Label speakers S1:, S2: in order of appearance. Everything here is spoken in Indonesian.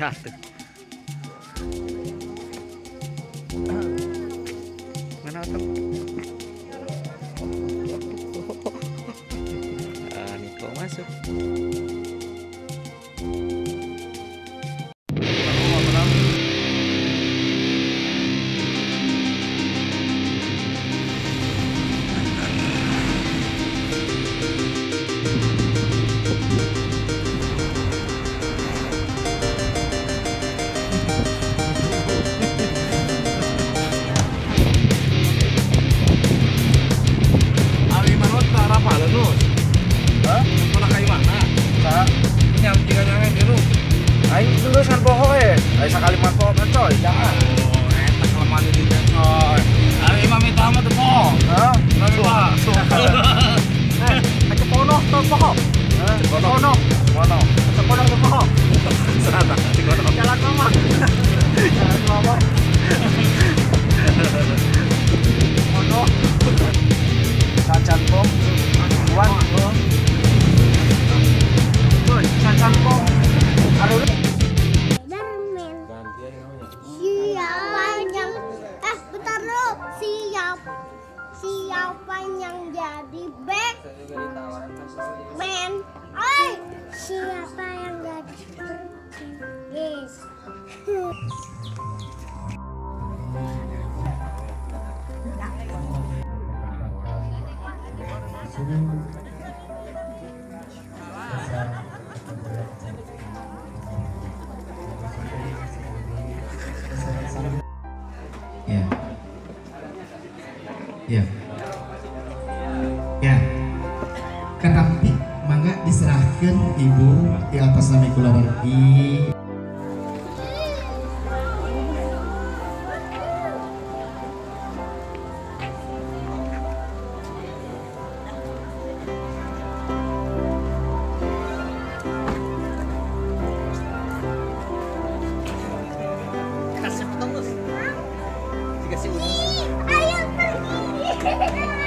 S1: dejaste. Ah, ni
S2: cómo
S1: masuk. Jika jangan biru.
S2: aing terus kan poho eh. Aing sakali man poho kan coy, jangan.
S1: Oh, enak kelemahan di coy. Ari mah minta amat tuh po.
S2: Hah?
S1: Mami
S3: yang jadi back man Oi siapa yang jadi yes
S4: Ya. Ya. Ya. Ketapi mangga diserahkan ibu di atas nama keluarga.
S3: ayo pergi